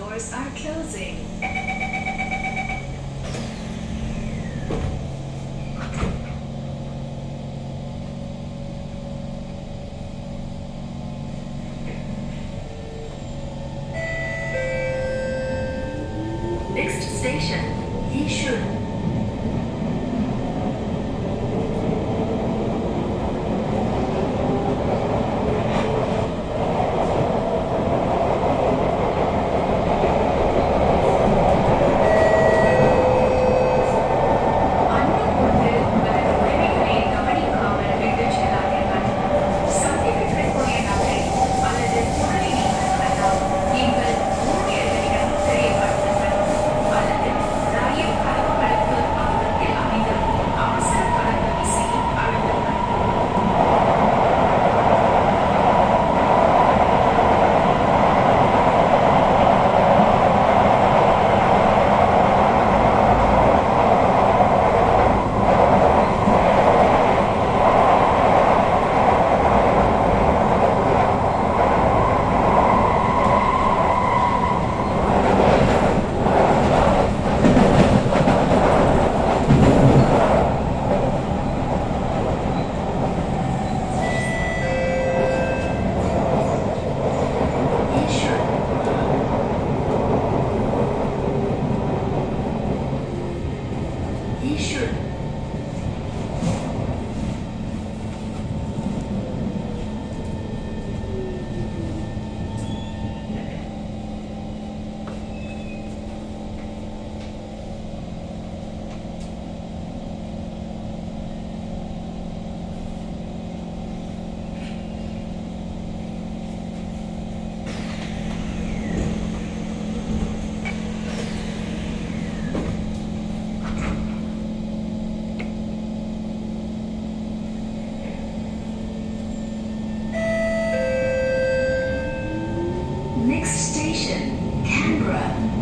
doors are closing. Next station, Yishun. Next station, Canberra.